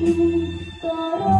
Sarah.